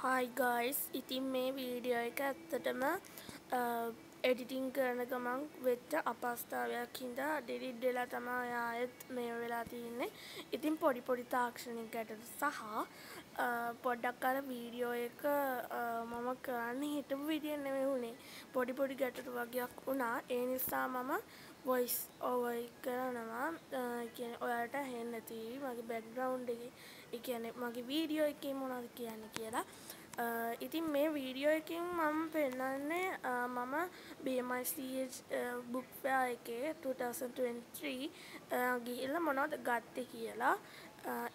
හයි guys ඉතින් මේ video එක ඇත්තටම එඩිටිං කරන ගමන් වෙච්ච අපස්ථාවයක් හින්දා ඩිලිට් වෙලා තමයි ආයෙත් මේ වෙලා තියෙන්නේ. ඉතින් පොඩි පොඩි තාක්ෂණික ගැටලු සහ පොඩ්ඩක් අර වීඩියෝ එක මම කරන්න හිතපු විදිය නෙමෙයි උනේ. පොඩි පොඩි ගැටලු වගේක් වුණා. ඒ නිසා මම වොයිස් ඕවර් කරනවා. ඒ කියන්නේ ඔයාලට ඇහෙන්නේ නැති මගේ බෑග්ග්‍රවුන්ඩ් එකේ. ඒ කියන්නේ මගේ වීඩියෝ එකේ මොනවද කියන්නේ කියලා. ඉතින් මේ වීඩියෝ එකින් මම පෙන්නන්නේ මම BMICH බුක් ෆෙයා එකේ 2023 ගිහිල්ලා මොනවද ගත්තේ කියලා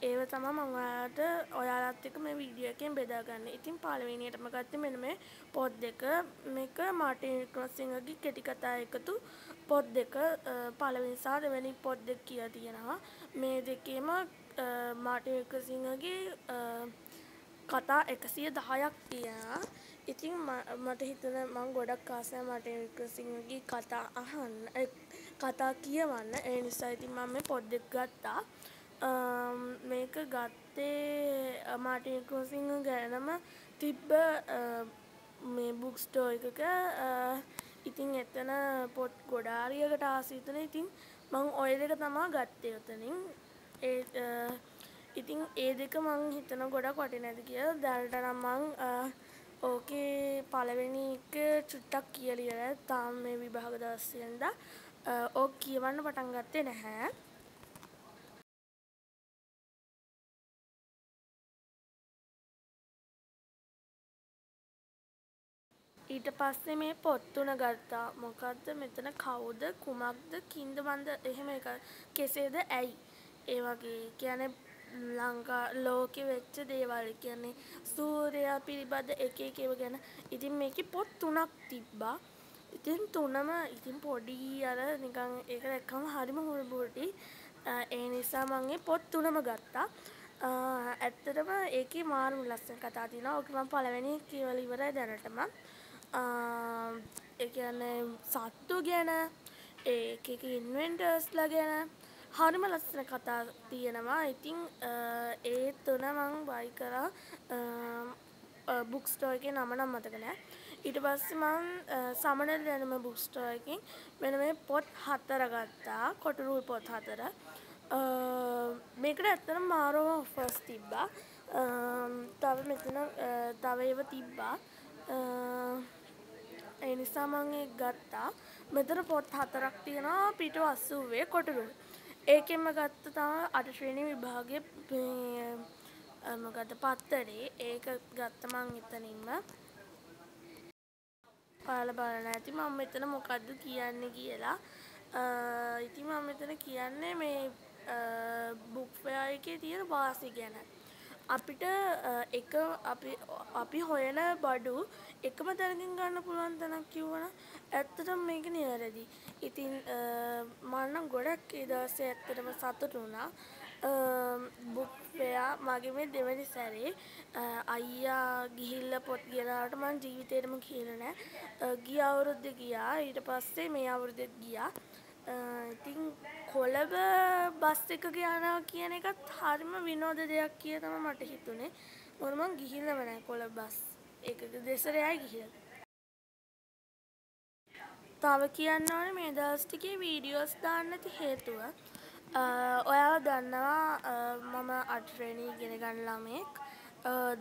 ඒව තමයි මම ඔයාලට ඔයාලත් එක්ක මේ වීඩියෝ එකෙන් බෙදාගන්නේ. ඉතින් පළවෙනියටම ගත්තේ මෙන්න මේ පොත් දෙක. මේක මාටින් වික්‍රමසිංහගේ කෙටි කතා එකතු පොත් දෙක පළවෙනි සහ දෙවෙනි පොත් දෙක කියලා තියෙනවා. මේ දෙකේම මාටින් වික්‍රමසිංහගේ කතා එකසිය දහයක් තියෙනවා. ඉතින් මට හිතුණා මං ගොඩක් ආසයි මාර්ටින් වික්‍රමසිංහගේ කතා අහන්න කතා කියවන්න. ඒ නිසා ඉතින් මම මේ පොත් දෙක ගත්තා. මේක ගත්තේ මාර්ටින් වික්‍රමසිංහ ගැනම තිබ්බ මේ බුක් ස්ටෝර් එකක ඉතින් එතන පොත් ගොඩාරියකට ආස හිතුණා. ඉතින් මං ඔය දෙක තමා ගත්තේ ඔතනින්. ඒ ඉතින් ඒ දෙක මං හිතනවා ගොඩක් වටිනව ඇති කියලා. දැනට නම් මං ඕකේ පළවෙනි එක චුට්ටක් කියලා ඉවරයි. තාම මේ විභාග දවස් වෙනදා ඕක කියවන්න පටන් ගත්තේ නැහැ. ඊට පස්සේ මේ පොත් තුන ගත්තා. මොකද්ද මෙතන කවුද කුමක්ද කින්ද මන්ද එහෙම එකක්. කෙසේද ඇයි. ඒ වගේ කියන්නේ ලංකා ලෝකෙ වෙච්ච දේවල් කියන්නේ සූර්යයා පිළිබඳ එක එක ඒවා ගැන. ඉතින් මේකේ පොත් තුනක් තිබ්බා. ඉතින් තුනම ඉතින් පොඩි අර නිකන් ඒක දැක්කම හරිම හුරුබුරුටි. ඒ නිසා මම ඒ පොත් තුනම ගත්තා. ඇත්තටම ඒකේ මාරම ලස්සන කතා තියෙනවා. ඕක මම පළවෙනි කියවලා ඉවරයි දැනටම. ඒ කියන්නේ සත්තු ගැන ඒක එක ඉන්වෙන්ටර්ස්ලා ගැන හරිම ලස්සන කතා තියෙනවා. ඉතින් ඒ තුන මං බයි කරා බුක් ස්ටෝර් එකේ නම නම් මතක නෑ. ඊට පස්සේ මං සමනල දැනුම බුක් ස්ටෝර් එකෙන් මෙන්න මේ පොත් හතර ගත්තා. කොටුරුල් පොත් හතර. මේකට ඇත්තටම මාරම ඔෆර්ස් තිබ්බා. තව මෙතන තව ඒවා තිබ්බා. ඒ නිසා මං ඒක ගත්තා. මෙතන පොත් හතරක් තියෙනවා පිටු 80 කොටුරුල්. ඒකෙන්ම ගත්ත තමයි අට ශ්‍රේණි විභාගේ මොකද පත්තරේ ඒක ගත්ත මං එතනින්ම ඔයාලා බලන්න ඇති මම මෙතන මොකද්ද කියන්නේ කියලා ඉතින් මම මෙතන කියන්නේ මේ බුක් ෆෙයා එකේ තියෙන වාසි ගැන අපිට එක අපි අපි හොයන බඩු එකම තැනකින් ගන්න පුළුවන් තැනක් කිව්වනම් ඇත්තටම මේක නිවැරදි. ඉතින් මම නම් ගොඩක් ඒ දවසේ ඇත්තටම සතුටු වුණා. බුක් ෆෙයා මගේ මේ දෙවැනි සැරේ අයියා ගිහිල්ලා පොත් ගෙනාවට මං ජීවිතේටම ගිහිල්ලා නෑ. ගිය අවුරුද්දේ ගියා. ඊට පස්සේ මේ අවුරුද්දෙත් ගියා. ඉතින් කොළඹ බස් එකක යනවා කියන එකත් හරිම විනෝද දෙයක් කියලා තමයි මට හිතුනේ. මොකද මං ගිහිල්ලම නෑ කොළඹ බස් එකක දෙසරයයි ගිහිල්ලා. තව කියන්න ඕනේ මේ දවස් ටිකේ වීඩියෝස් දාන්න නැති හේතුව ඔයාලා දන්නවා මම අටවෙනි ඉගෙන ගන්න ළමයෙක්.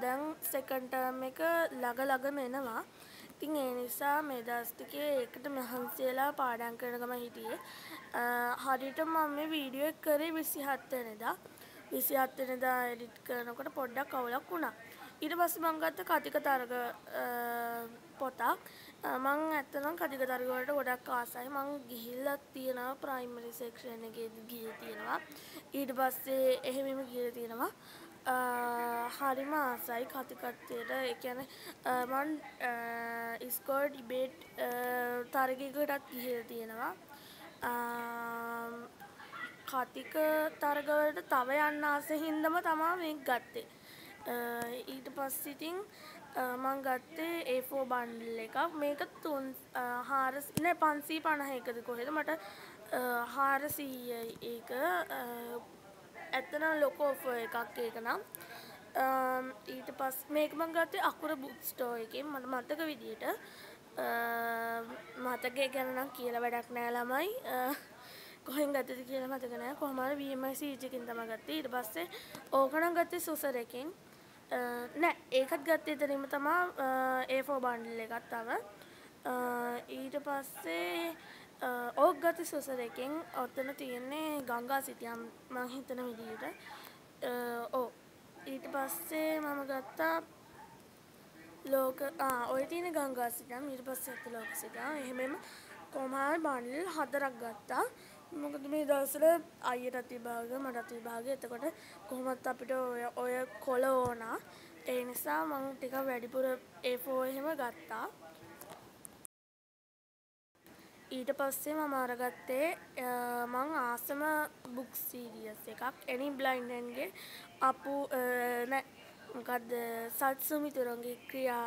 දැන් සෙකන්ඩ් ටර්ම් එක ළඟ ළඟම එනවා. ඉතින් ඒ නිසා මේ දවස් ටිකේ ඒකට මහන්සි වෙලා පාඩම් කරන ගමන් හිටියේ. හරියට මම මේ වීඩියෝ එක කරේ 27 වෙනිදා. 27 වෙනිදා එඩිට් කරනකොට පොඩ්ඩක් අවුලක් වුණා. ඊට පස්සේ මම ගත්ත කතික තරග පොතක්. මං ඇත්තනම් කතික තරග වලට ගොඩක් ආසයි. මං ගිහිල්ලත් තියෙනවා ප්‍රයිමරි සෙක්ෂන් එකේ ගිහින් තියෙනවා. ඊට පස්සේ එහෙමම ගිහලා තියෙනවා. හරිම ආසයි කතිකත්වයට ඒ කියන්නේ මං ස්කෝර් ඩිබේට් තරගයකටත් ගිහිල්ලා තියෙනවා. කතික තරගවලට තව යන්න ආස හින්දම තමා මේක ගත්තේ. ඊට පස්සේ ඉතින් මං ගත්තේ A4 බන්ඩල් එකක්. මේක තුන් හාරස් නෑ පන්සී පණහයකද කොහෙද? මට හාරසීයයි ඒක. ඇත්තනම් ලොකු ඔෆර් එකක් ඒක නම්. ඊට පස් මේක මං ගත්තේ අකුර බුක් ස්ටෝ එකෙන් මට මතක විදියට. මතකය ගැනනම් කියල වැඩක් නෑ ළමයි. කොහෙන් ගත්තද කියලා මතක නෑ. කොහමද VMIC එකකින් තමයි ගත්තේ. ඊට පස්සේ ඕකනම් ගත්තේ සුසර එකෙන්. නෑ ඒකත් ගත්තේ එතනින්ම තමා A4 බන්ඩල් එකත් තව. ඊට පස්සේ ඕක් ගති සුසර එකෙන් ඔත්තන තියෙන්නේ ගංගා සිටියම් මං හිතන විදිහට ඕ ඊට පස්සේ මම ගත්තා ලෝක ඔය තියෙන ගංගා සිටියම් ඊට පස්සේ ඇත්ත ලෝක සිටියම්. එහෙමම කොමාල් බන්ඩල් හතරක් ගත්තා. මොකද මේ දවස්වල අයියටත් විභාග මටත් විභාග එතකොට කොහොමත් අපිට ඔය ඔය කොළ ඕනා. ඒ නිසා මම ටිකක් වැඩිපුර A4 එහෙම ගත්තා. ඊට පස්සේ මම අරගත්තේ මං ආසම බුක් සීරියස් එකක් ඇනි බ්ලයින්ඩන්ගේ අපු නෑ මොකක්ද සත්සුමි තුරන්ගේ ක්‍රියා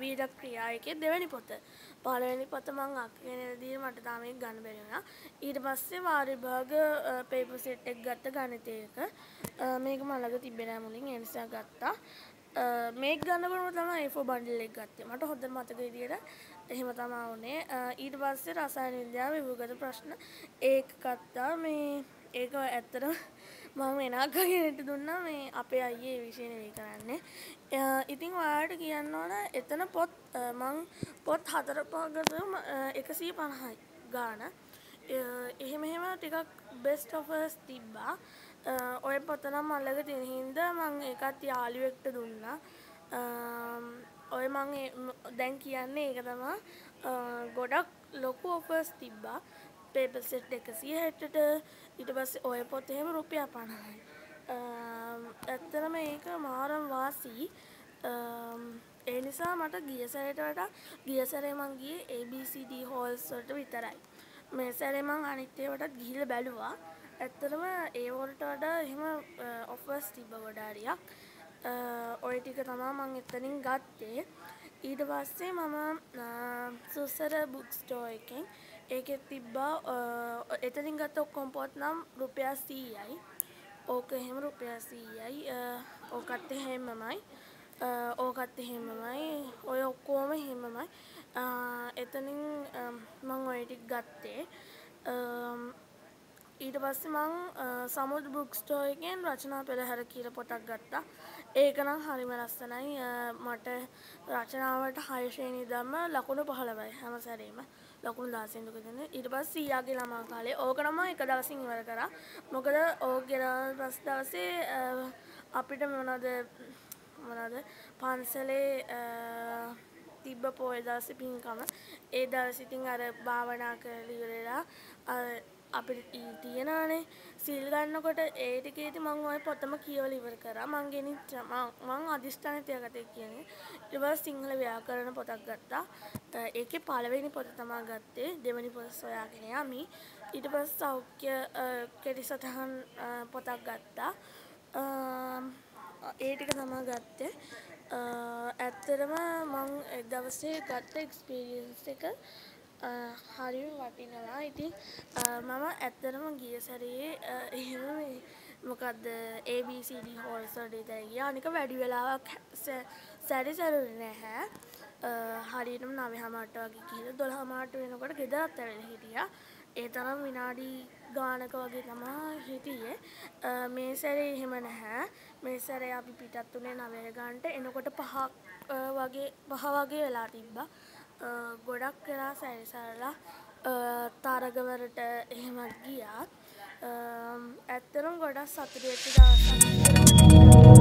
වීඩ ක්‍රියා එකේ දෙවැනි පොත. පළවෙනි පොත මං අක්ගෙනදී මට තාමෙක් ගන්න බැරි වුණා. ඊට පස්සේ වාරිභාග පේපර් සෙට් එක ගත්ත ගණිතයක මේක මලක තිබෙන මුලින් ඒ නිසා ගත්තා. මේක ගන්නකොටම තමයි A4 බන්ඩල් එක ගත්තේ. මට හොඳ මතක විදියට එහෙම තමා වුණේ. ඊට පස්සේ රසායන විද්‍යාව විභාගත ප්‍රශ්න ඒක ගත්තා. මේ ඒක ඇත්තට මම එනාකගෙනට දුන්නා. මේ අපේ අයියේ විෂය නෙවෙයි කරන්නේ. ඉතින් ඔයාලට කියන්න ඕන එතන පොත් මං පොත් හතර පහකට එකසිය පණහයි ගාන. එහෙම එහෙම ටිකක් බෙස්ට් ඔෆර්ස් තිබ්බා. ඔය පොත නම් අල්ලග තියෙන හින්දා මං ඒකත් යාළුවෙක්ට දුන්නා. ඔය මං දැන් කියන්නේ ඒක තමා ගොඩක් ලොකු ඔෆර්ස් තිබ්බා. පේපර් සෙට් එකසිය හැටට ඊට පස්සේ ඔය පොත් එහෙම රුපියල් පනහයි ඇත්තටම ඒක මාරම් වාසී. ඒ නිසා මට ගිය සැරේට වඩා ගිය සැරේ මං ගියේ ABCD හෝල්ස් වලට විතරයි. මේ සැරේ මං අනිත් ඒවාටත් ගිහිල්ලා බැලුවා. ඇත්තටම ඒ වලට වඩා එහෙම ඔෆර්ස් තිබ්බ ගොඩාරියක්. ඔය ටික තමා මං එතනින් ගත්තේ. ඊට පස්සේ මම සුසර බුක් ස්ටෝ එකෙන් ඒකෙත් තිබ්බා එතනින් ගත්ත ඔක්කොම පොත් නම් රුපියල් 100යි ඕක එහෙම රුපියල් 100යි ඕකත් එහෙමමයි. ඕකත් එහෙමමයි. ඔය ඔක්කොම එහෙමමයි. එතනින් මං ඔය ටික ගත්තේ. ඊට පස්සේ මං සමුද්‍ර බුක් ස්ටෝ එකෙන් රචනා පෙරහැර කියලා පොතක් ගත්තා. ඒක නම් හරිම ලස්සනයි. මට රචනාවට හයශේනී දම්ම ලකුණු පහළවයි හැම සැරීම. ලකුණු දාසයෙන් දුක දෙන ඊට පස්සේ ඊයාගේ ළමා කාලේ ඕක නම් එක දවසින් ඉවර කරා. මොකද ඕක ගෙන පස් දවසේ අපිට මොනවද මොනවද පන්සලේ තිබ්බ පොය දවසේ පින්කම. ඒ දවස් ඉතින් අර භාවනා කරලා ඉවරලා අපිට තියෙනවානේ සිල් ගන්නකොට ඒ ටිකේදී මම ওই පොතම කියවලා ඉවර කරා. මං ගෙනිච්ච මං අදිෂ්ඨාන තියාගත්තේ කියන්නේ. ඊට පස්සේ සිංහල ව්‍යාකරණ පොතක් ගත්තා. ඒකේ පළවෙනි පොත තමයි ගත්තේ. දෙවෙනි පොත සොයාගෙන යමි. ඊට පස්සේ සෞඛ්‍ය කෙටි සටහන් පොතක් ගත්තා. ඒ ටික තමයි ගත්තේ. ඇත්තටම මං දවසේ ගත්ත එක්ස්පීරියන්ස් එක හරිම වටිනවා. ඉතින් මම ඇත්තටම ගිය සැරේ එහෙම මොකක්ද ABCD හෝල්ස් වලට විතරයි ගියා. අනික වැඩි වෙලාවක් සැරි සැරුනේ නැහැ. හරියටම නවය හමාරට වගේ ගිහලා දොළහ හමාරට වෙනකොට ගෙදරත් ඇවිල්ලා හිටියා. ඒ තරම් විනාඩි ගානක වගේ තමා හිටියේ. මේ සැරේ එහෙම නැහැ. මේ සැරේ අපි පිටත් වුණේ නවය ගානට එනකොට පහක් වගේ පහ වගේ වෙලා තිබ්බා. ගොඩක් වෙලා සැරිසරලා තරගවලට එහෙමත් ගියා ඇත්තටම ගොඩක් සතුටු වෙච්ච දවසක්.